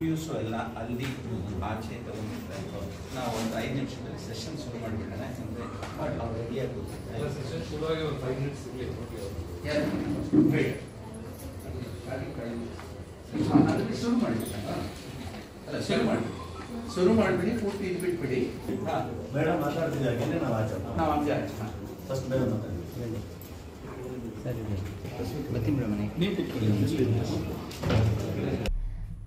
Reviews ಎಲ್ಲ ಅಲ್ಲಿ ಆಚೆ ತಗೊಂಡಿರ್ತಾರೆ ನಾವು ಒಂದು ಐದು ನಿಮಿಷದಲ್ಲಿ ಸೆಷನ್ ಶುರು ಮಾಡಿಬಿಡೋಣ ಬಟ್ ಅವ್ರು ರೆಡಿಯಾಗಿ ಸೆಷನ್ ಶುರುವಾಗಿ ಒಂದು ಫೈವ್ ಮಿನಿಟ್ಸ್ ಇರಲಿ ಶುರು ಮಾಡಿಬಿಡೋಣ ಅಲ್ಲ ಶುರು ಮಾಡಿ ಶುರು ಮಾಡಿಬಿಡಿ ಪೂರ್ತಿ ಇದು ಬಿಟ್ಬಿಡಿ. ಹಾಂ. ಮೇಡಮ್ ಮಾತಾಡ್ತಿದ್ದಾಗೆ ನಾವು ಆಚೆ ನಾವು ಆಚೆ ಫಸ್ಟ್ ಮೇಡಮ್ ಮಾತಾಡಿ. ನೀವು ಕೂತ್ಕೊಳ್ಳಿ.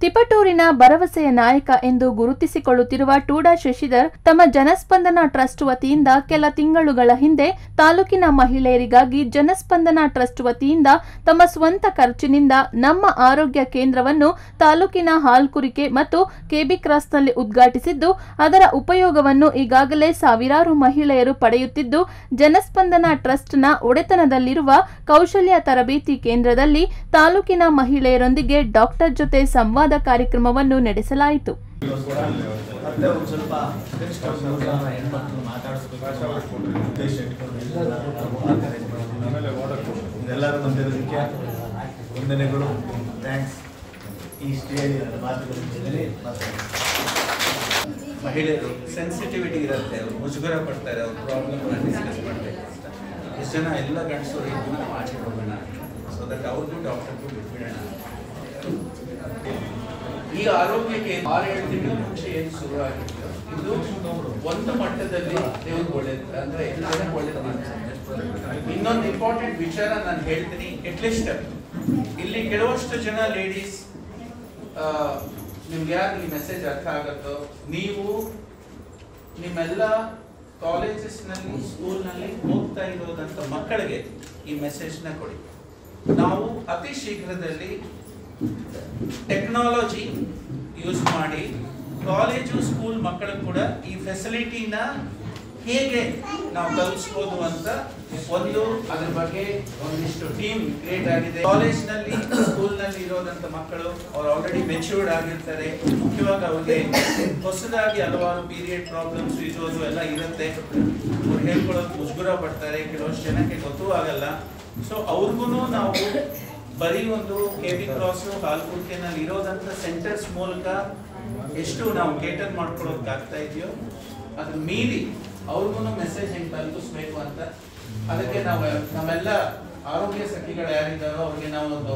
ತಿಪಟೂರಿನ ಭರವಸೆಯ ನಾಯಕ ಎಂದು ಗುರುತಿಸಿಕೊಳ್ಳುತ್ತಿರುವ ಟೂಡಾ ಶಶಿಧರ್ ತಮ್ಮ ಜನಸ್ಪಂದನ ಟ್ರಸ್ಟ್ ವತಿಯಿಂದ ಕೆಲ ತಿಂಗಳುಗಳ ಹಿಂದೆ ತಾಲೂಕಿನ ಮಹಿಳೆಯರಿಗಾಗಿ ಜನಸ್ಪಂದನ ಟ್ರಸ್ಟ್ ವತಿಯಿಂದ ತಮ್ಮ ಸ್ವಂತ ಖರ್ಚಿನಿಂದ ನಮ್ಮ ಆರೋಗ್ಯ ಕೇಂದ್ರವನ್ನು ತಾಲೂಕಿನ ಹಾಲ್ಕುರಿಕೆ ಮತ್ತು ಕೆಬಿ ಕ್ರಾಸ್ನಲ್ಲಿ ಉದ್ಘಾಟಿಸಿದ್ದು, ಅದರ ಉಪಯೋಗವನ್ನು ಈಗಾಗಲೇ ಸಾವಿರಾರು ಮಹಿಳೆಯರು ಪಡೆಯುತ್ತಿದ್ದು, ಜನಸ್ಪಂದನ ಟ್ರಸ್ಟ್ನ ಒಡೆತನದಲ್ಲಿರುವ ಕೌಶಲ್ಯ ತರಬೇತಿ ಕೇಂದ್ರದಲ್ಲಿ ತಾಲೂಕಿನ ಮಹಿಳೆಯರೊಂದಿಗೆ ಡಾಕ್ಟರ್ ಜೊತೆ ಸಂವಾದ ಕಾರ್ಯಕ್ರಮವನ್ನು ನಡೆಸಲಾಯಿತು. ಮಹಿಳೆಯರು ಸೆನ್ಸಿಟಿವಿಟಿ ಇರುತ್ತೆ, ಅವರು ಮುಜುಗರ ಪಡ್ತಾರೆ, ಅವ್ರ ಪ್ರಾಬ್ಲಮ್ನ ಡಿಸ್ಕಸ್ ಮಾಡ್ತಾರೆ ಎಷ್ಟು ಜನ ಎಲ್ಲ ಗಂಡಸರು ನಾವು ಆಚೆ ಹೋಗೋಣ. ಸೊ ದಟ್ ಅವ್ರಿಗೂ ಡಾಕ್ಟರ್ಗೂ ಬಿಟ್ಬಿಡೋಣ. ಈ ಆರೋಗ್ಯಕ್ಕೆ ಆರು ಏಳು ತಿಂಗಳ ಮುಂಚೆ ಏನು ಶುರುವಾಗಿತ್ತು? ಇದು ಒಂದು ಮಟ್ಟದಲ್ಲಿ ದೇವ್ರಿಗೆ ಒಳ್ಳೇದು ಅಂದ್ರೆ ಎಲ್ಲ ಜನಕ್ಕೆ ಒಳ್ಳೇದು ಇನ್ನೊಂದು ಇಂಪಾರ್ಟೆಂಟ್ ವಿಚಾರ ನಾನು ಹೇಳ್ತೀನಿ ಅಟ್ಲೀಸ್ಟ್ ಇಲ್ಲಿ ಕೆಲವಷ್ಟು ಜನ ಲೇಡೀಸ್ ನಿಮ್ಗೆ ಯಾರು ಈ ಮೆಸೇಜ್ ಅರ್ಥ ಆಗುತ್ತೋ, ನೀವು ನಿಮ್ಮೆಲ್ಲ ಸ್ಕೂಲ್ನಲ್ಲಿ ಹೋಗ್ತಾ ಇರೋದಂತ ಮಕ್ಕಳಿಗೆ ಈ ಮೆಸೇಜ್ನ ಕೊಡಿ. ನಾವು ಅತಿ ಶೀಘ್ರದಲ್ಲಿ ಟೆಕ್ನಾಲಜಿ ಯೂಸ್ ಮಾಡಿ ಕಾಲೇಜು ಸ್ಕೂಲ್ ಮಕ್ಕಳು ಕೂಡ ಈ ಫೆಸಿಲಿಟಿನ ಹೇಗೆ ನಾವು ಕಲಿಸ್ಬೋದು ಅಂತ ಒಂದು ಅದ್ರ ಬಗ್ಗೆ ಒಂದಿಷ್ಟು ಟೀಮ್ ಕ್ರಿಯೇಟ್ ಆಗಿದೆ. ಕಾಲೇಜ್ನಲ್ಲಿ ಸ್ಕೂಲ್ನಲ್ಲಿ ಇರೋದಂತ ಮಕ್ಕಳು ಅವ್ರು ಆಲ್ರೆಡಿ ಮೆಚ್ಯೂರ್ಡ್ ಆಗಿರ್ತಾರೆ. ಮುಖ್ಯವಾಗಿ ಅವ್ರಿಗೆ ಹೊಸದಾಗಿ ಹಲವಾರು ಪೀರಿಯಡ್ ಪ್ರಾಬ್ಲಮ್ಸ್ ಇರೋದು ಎಲ್ಲ ಇರುತ್ತೆ. ಅವ್ರು ಹೇಳ್ಕೊಳ್ಳೋದು ಮುಜುಗುರ ಪಡ್ತಾರೆ. ಕೆಲವಷ್ಟು ಜನಕ್ಕೆ ಗೊತ್ತೂ ಆಗಲ್ಲ. ಸೊ ಅವ್ರಿಗೂ ನಾವು ಬರೀ ಒಂದು ಕೆ ಬಿ ಕ್ರಾಸ್ ಹಾಲ್ಕುರ್ಕೆನಲ್ಲಿ ಇರೋದಂತ ಸೆಂಟರ್ಸ್ ಮೂಲಕ ಎಷ್ಟು ನಾವು ಕೇಟರ್ ಆಗ್ತಾ ಇದೆಯೋ, ಅದ್ರ ಮೀರಿ ಅವ್ರಿಗೂ ಮೆಸೇಜ್ ಹೆಂಗೆ ತಲುಪಿಸ್ಬೇಕು ಅಂತ ಅದಕ್ಕೆ ನಾವು, ನಮ್ಮೆಲ್ಲ ಆರೋಗ್ಯ ಸಖಿಗಳು ಯಾರಿದ್ದಾರೋ ಅವ್ರಿಗೆ ನಾವು ಒಂದು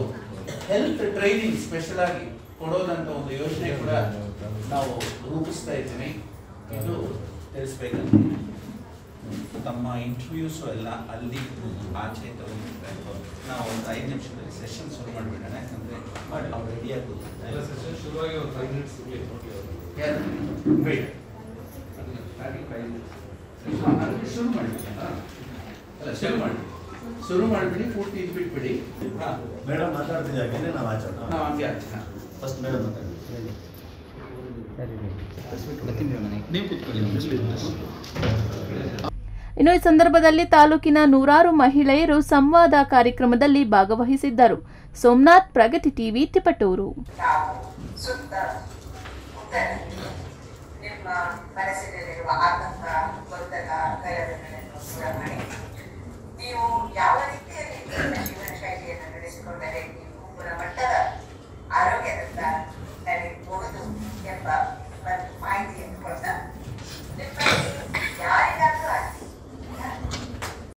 ಹೆಲ್ತ್ ಟ್ರೈನಿಂಗ್ ಸ್ಪೆಷಲ್ ಆಗಿ ಕೊಡೋದಂತ ಒಂದು ಯೋಜನೆ ಕೂಡ ನಾವು ರೂಪಿಸ್ತಾ ಇದ್ದೀವಿ. ಇದು ತಿಳಿಸ್ಬೇಕಂತ. ತಮ್ಮ ಇಂಟರ್ವ್ಯೂಸು ಎಲ್ಲ ಅಲ್ಲಿ ಆಚೆ ತಗೊಂಡಿರ್ತಾರೆ ನಾವು ಒಂದು ಐದು ನಿಮಿಷದಲ್ಲಿ ಸೆಷನ್ ಶುರು ಮಾಡಿಬಿಡೋಣ ಯಾಕಂದರೆ ಅವ್ರು ರೆಡಿಯಾಗಿ ಎಲ್ಲ ಸೆಷನ್ ಶುರುವಾಗಿ ಒಂದು ಫೈವ್ ಮಿನಿಟ್ಸ್ ಇರಲಿ ಯಾರು? Wait. ಹಾ, ಅದಕ್ಕೆ ಶುರು ಮಾಡಿಬಿಡೋಣ ಅಲ್ಲ ಶುರು ಮಾಡಿ. ಶುರು ಮಾಡಿಬಿಡಿ ಪೂರ್ತಿ ಇದು ಬಿಟ್ಬಿಡಿ. ಹಾಂ. ಮೇಡಮ್ ಮಾತಾಡ್ತಿದ್ದಾಗೆ ನಾವು ಆಚೆ ನಾವು ಹಂಗೆ ಆಚೆ ಫಸ್ಟ್ ಮೇಡಮ್ ಮಾತಾಡಿ. ನೀವು ಕೂತ್ಕೊಳ್ಳಿ. ಇನ್ನು ಈ ಸಂದರ್ಭದಲ್ಲಿ ತಾಲೂಕಿನ ನೂರಾರು ಮಹಿಳೆಯರು ಸಂವಾದ ಕಾರ್ಯಕ್ರಮದಲ್ಲಿ ಭಾಗವಹಿಸಿದ್ದರು. ಸೋಮನಾಥ್, ಪ್ರಗತಿ ಟಿವಿ, ತಿಪಟೂರು. ಆರೋಗ್ಯದತ್ತ ಎಂಬ